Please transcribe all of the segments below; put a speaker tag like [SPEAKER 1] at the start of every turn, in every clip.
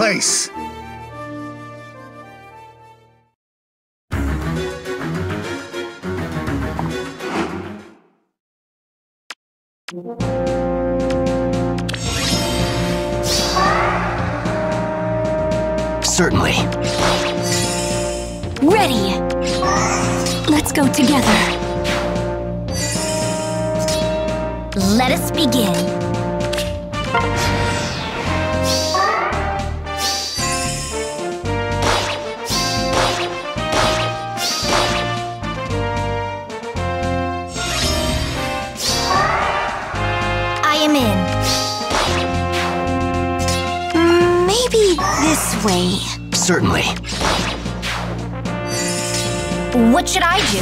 [SPEAKER 1] your place!
[SPEAKER 2] Certainly.
[SPEAKER 3] Ready! Let's go together. Let us begin.
[SPEAKER 2] Certainly.
[SPEAKER 3] What should I do?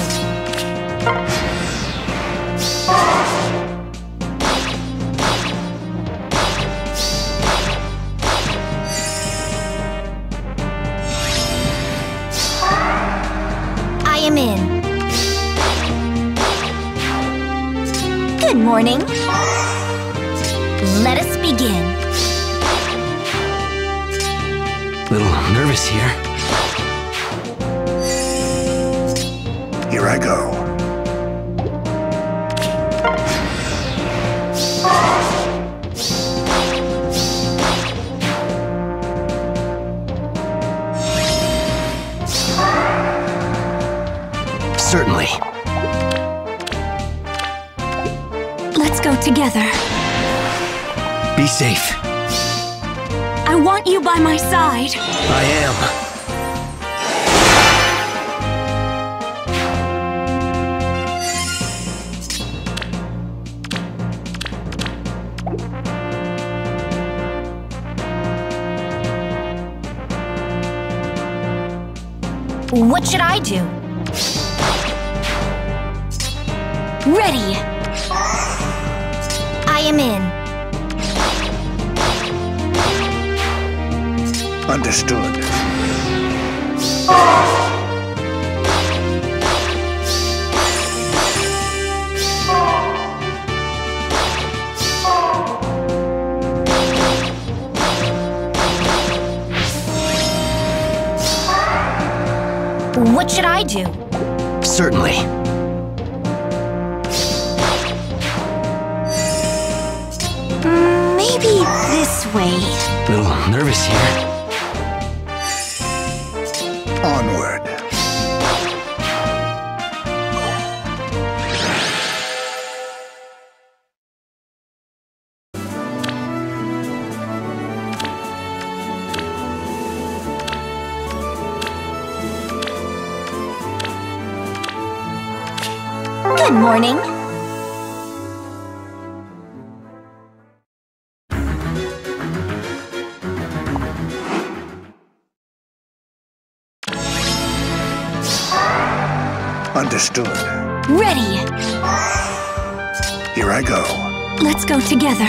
[SPEAKER 3] I am in. Good morning. Let us begin.
[SPEAKER 2] Nervous here.
[SPEAKER 1] Here I go.
[SPEAKER 2] Certainly.
[SPEAKER 3] Let's go together.
[SPEAKER 2] Be safe.
[SPEAKER 3] I want you by my side.
[SPEAKER 2] I am.
[SPEAKER 3] What should I do? Ready. I am in.
[SPEAKER 1] Understood.
[SPEAKER 3] What should I do?
[SPEAKER 2] Certainly.
[SPEAKER 3] Maybe this way.
[SPEAKER 2] A Little nervous here.
[SPEAKER 1] Onward.
[SPEAKER 3] Good morning.
[SPEAKER 1] Understood.
[SPEAKER 3] Ready.
[SPEAKER 1] Here I go.
[SPEAKER 3] Let's go together.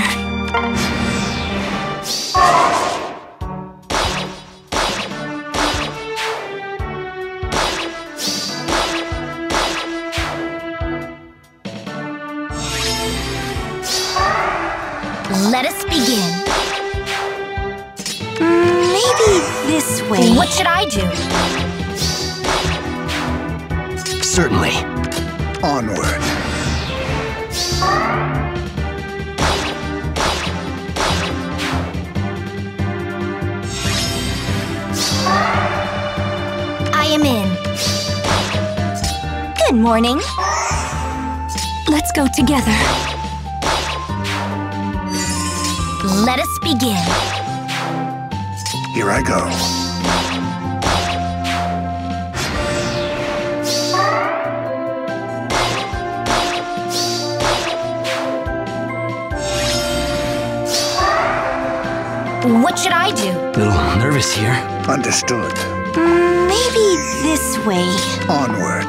[SPEAKER 3] Let us begin. Maybe this way. What should I do?
[SPEAKER 2] Certainly.
[SPEAKER 1] Onward.
[SPEAKER 3] I am in. Good morning. Let's go together. Let us begin.
[SPEAKER 1] Here I go.
[SPEAKER 3] What should I do?
[SPEAKER 2] A Little nervous here.
[SPEAKER 1] Understood.
[SPEAKER 3] Maybe this way.
[SPEAKER 1] Onward.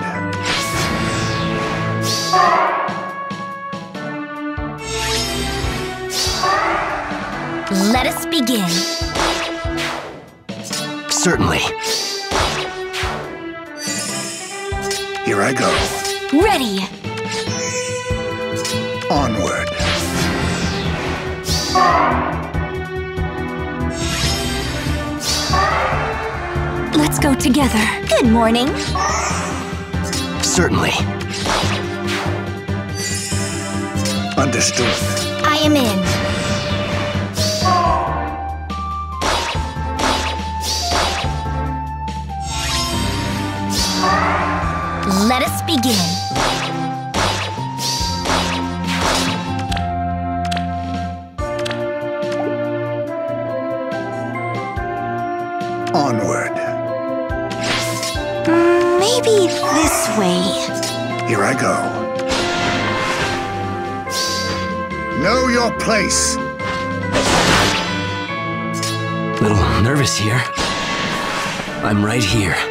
[SPEAKER 3] Let us begin.
[SPEAKER 2] Certainly.
[SPEAKER 1] Here I go.
[SPEAKER 3] Ready.
[SPEAKER 1] Onward.
[SPEAKER 3] Let's go together. Good morning.
[SPEAKER 2] Certainly.
[SPEAKER 1] Understood.
[SPEAKER 3] I am in. Let us begin.
[SPEAKER 1] I go. Know your place.
[SPEAKER 2] Little nervous here. I'm right here.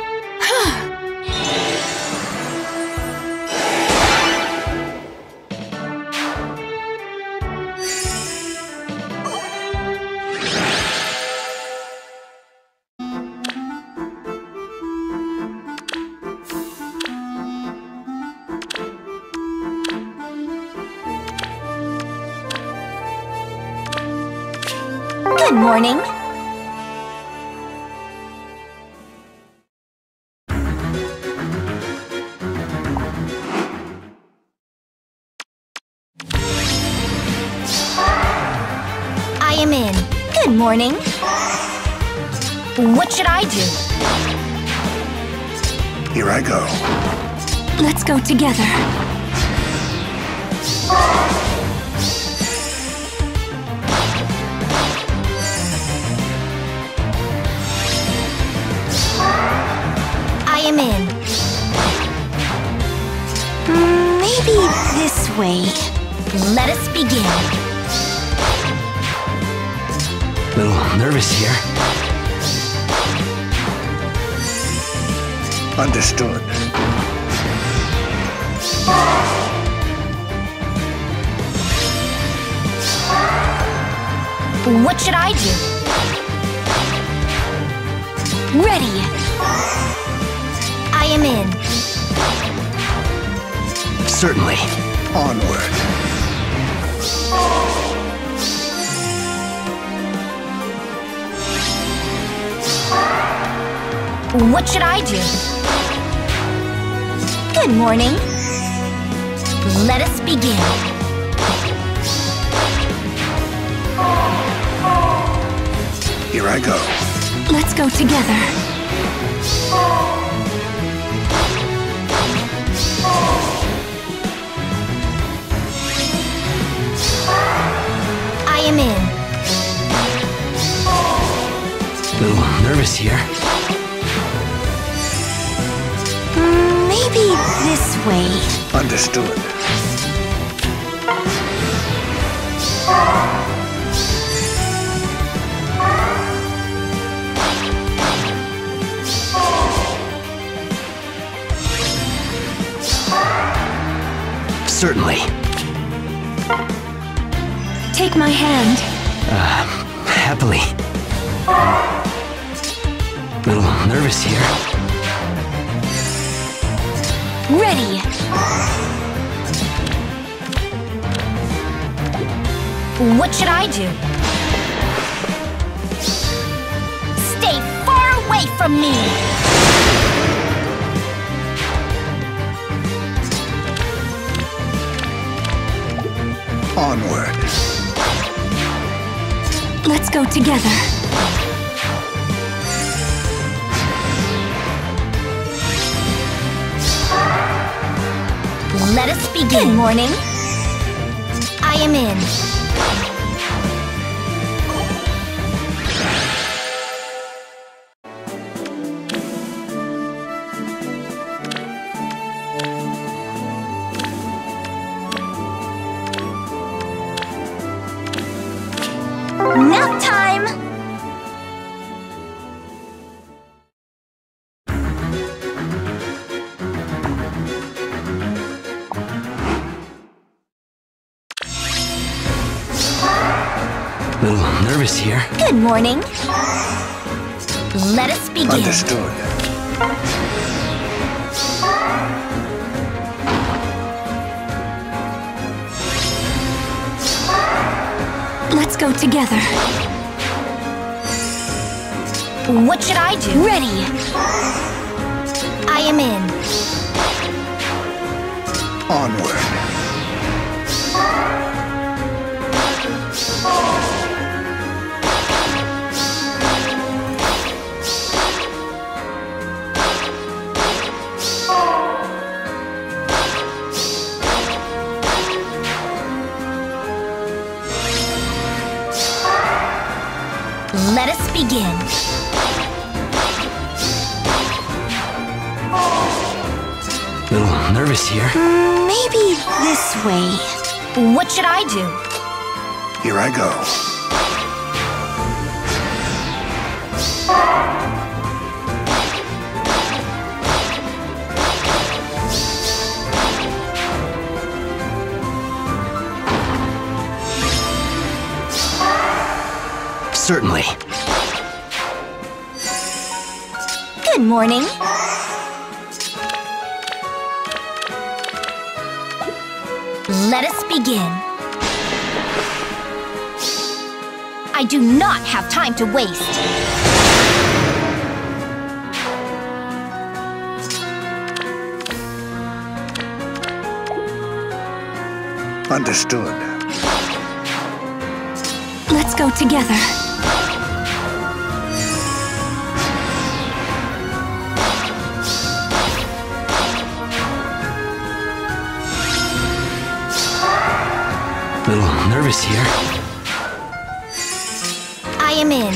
[SPEAKER 3] Am in. Good morning. What should I do?
[SPEAKER 1] Here I go.
[SPEAKER 3] Let's go together. I am in. Maybe this way. Let us begin.
[SPEAKER 2] Little nervous here.
[SPEAKER 1] Understood.
[SPEAKER 3] What should I do? Ready. I am in.
[SPEAKER 2] Certainly.
[SPEAKER 1] Onward.
[SPEAKER 3] What should I do? Good morning. Let us begin.
[SPEAKER 1] Here I go.
[SPEAKER 3] Let's go together. I am in.
[SPEAKER 2] A Little nervous here.
[SPEAKER 3] Maybe this way.
[SPEAKER 1] Understood.
[SPEAKER 2] Certainly.
[SPEAKER 3] Take my hand.
[SPEAKER 2] Uh, happily. Little nervous here.
[SPEAKER 3] Ready. What should I do? Stay far away from me!
[SPEAKER 1] Onward.
[SPEAKER 3] Let's go together. Let us begin. Good morning. I am in. Morning. Let us begin.
[SPEAKER 1] Understood.
[SPEAKER 3] Let's go together. What should I do? Ready. I am in.
[SPEAKER 1] Onward.
[SPEAKER 3] Let us begin.
[SPEAKER 2] A Little nervous here.
[SPEAKER 3] Maybe this way. What should I do?
[SPEAKER 1] Here I go.
[SPEAKER 2] Certainly.
[SPEAKER 3] Good morning. Let us begin. I do not have time to waste.
[SPEAKER 1] Understood.
[SPEAKER 3] Let's go together.
[SPEAKER 2] Nervous here.
[SPEAKER 3] I am in.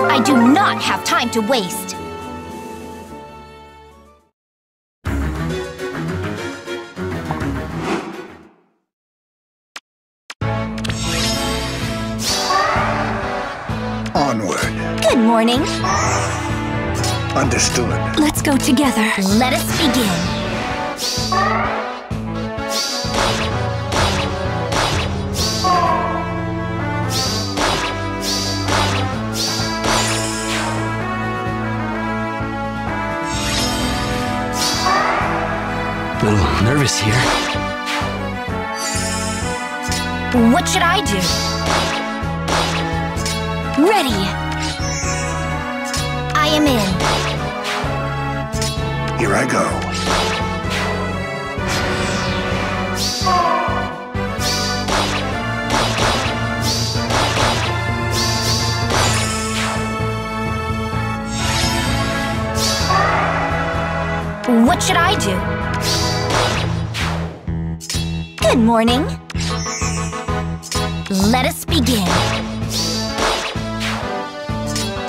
[SPEAKER 3] I do not have time to waste.
[SPEAKER 1] Understood.
[SPEAKER 3] Let's go together. Let us begin.
[SPEAKER 2] Little nervous here.
[SPEAKER 3] What should I do? Ready. I am in.
[SPEAKER 1] Here I go.
[SPEAKER 3] What should I do? Good morning. Let us begin.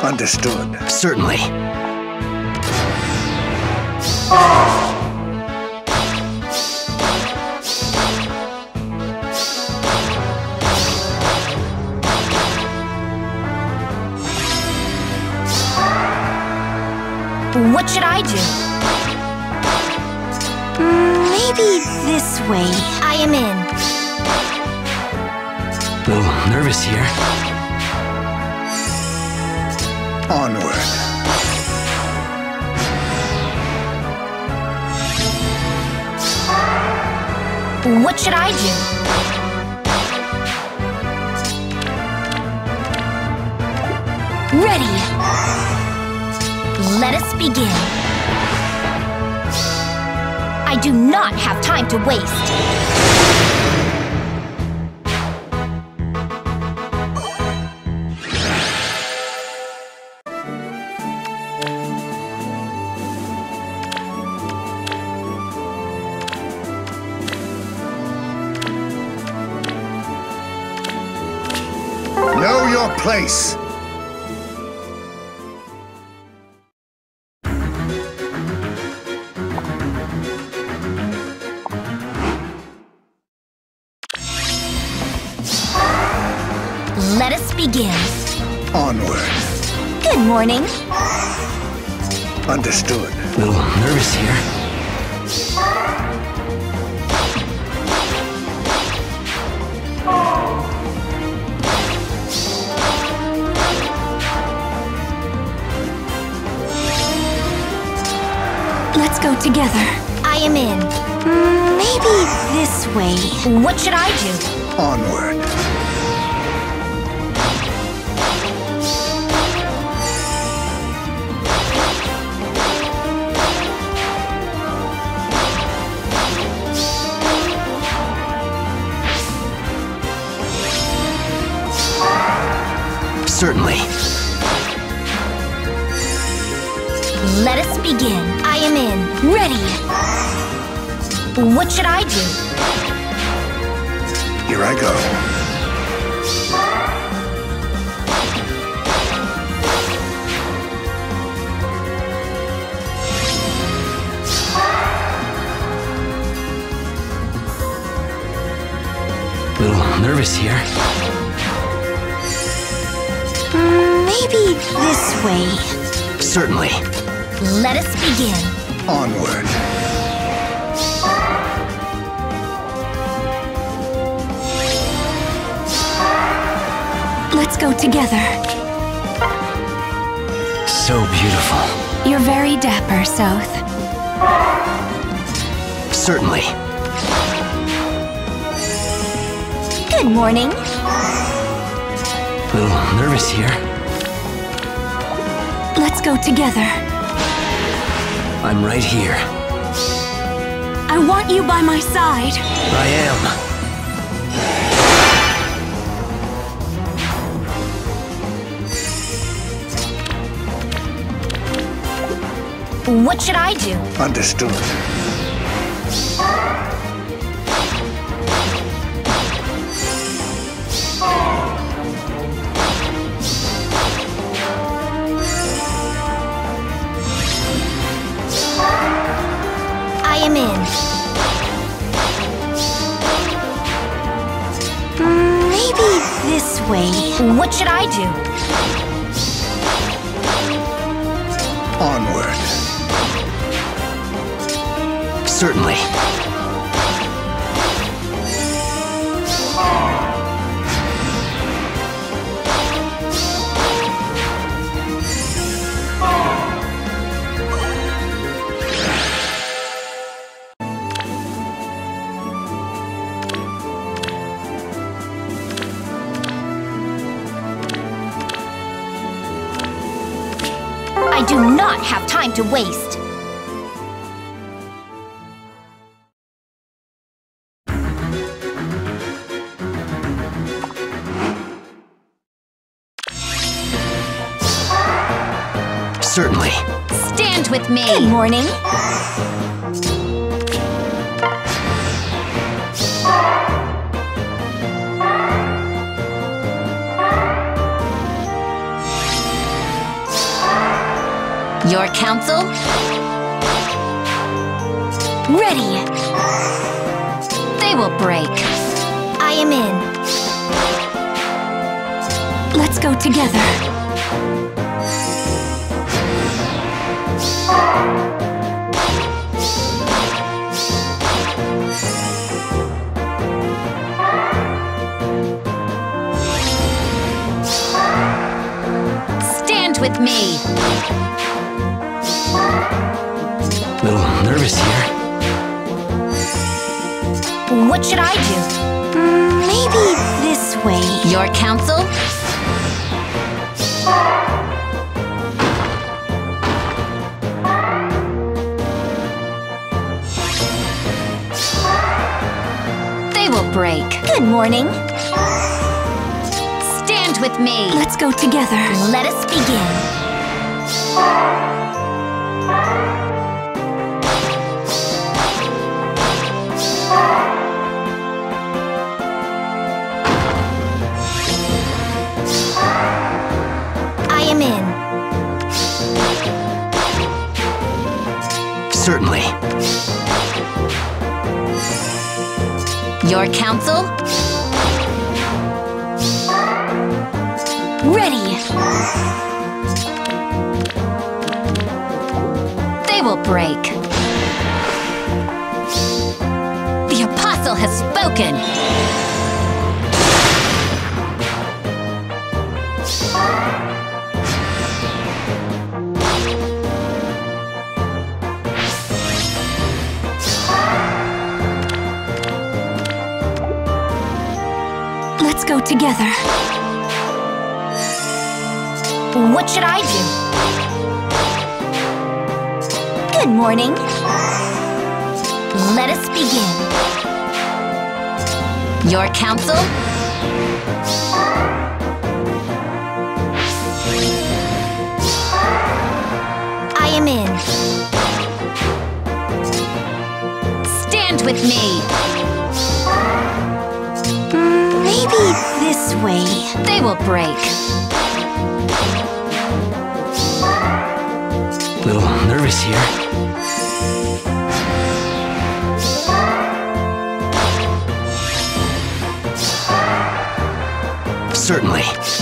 [SPEAKER 1] Understood.
[SPEAKER 2] Certainly.
[SPEAKER 3] What should I do? Maybe this way. I am in.
[SPEAKER 2] A Little nervous here.
[SPEAKER 1] Onward.
[SPEAKER 3] What should I do? Ready. Let us begin. I do not have time to waste.
[SPEAKER 1] Your place.
[SPEAKER 3] Let us begin.
[SPEAKER 1] Onward.
[SPEAKER 3] Good morning.
[SPEAKER 1] Understood.
[SPEAKER 2] A Little nervous here.
[SPEAKER 4] Go together.
[SPEAKER 3] I am in. Maybe this way. What should I do?
[SPEAKER 1] Onward.
[SPEAKER 2] Certainly.
[SPEAKER 3] Let us begin. I am in. Ready. What should I do?
[SPEAKER 1] Here I go.
[SPEAKER 2] Little nervous here.
[SPEAKER 3] Mm, maybe this way.
[SPEAKER 2] Certainly.
[SPEAKER 3] Let us begin.
[SPEAKER 1] Onward.
[SPEAKER 4] Let's go together.
[SPEAKER 2] So beautiful.
[SPEAKER 4] You're very dapper, South.
[SPEAKER 2] Certainly.
[SPEAKER 3] Good morning.
[SPEAKER 2] A Little nervous here.
[SPEAKER 4] Let's go together.
[SPEAKER 2] I'm right here.
[SPEAKER 4] I want you by my side.
[SPEAKER 2] I am.
[SPEAKER 3] What should I do?
[SPEAKER 1] Understood.
[SPEAKER 3] Am in. Maybe this way. What should I do?
[SPEAKER 1] Onward.
[SPEAKER 2] Certainly.
[SPEAKER 3] I do not have time to waste.
[SPEAKER 2] Certainly.
[SPEAKER 3] Stand with me.
[SPEAKER 4] Good morning.
[SPEAKER 3] Your counsel? Ready. They will break. I am in.
[SPEAKER 4] Let's go together.
[SPEAKER 3] Stand with me. What should I do? Maybe this way. Your counsel? They will break. Good morning. Stand with me.
[SPEAKER 4] Let's go together.
[SPEAKER 3] Let us begin. Your counsel? Ready. They will break. The apostle has spoken. Together.
[SPEAKER 5] What should I do? Good morning. Let us begin. Your counsel? I am in. Stand with me. Mm, Maybe this way. They will break.
[SPEAKER 2] Little nervous here. Certainly.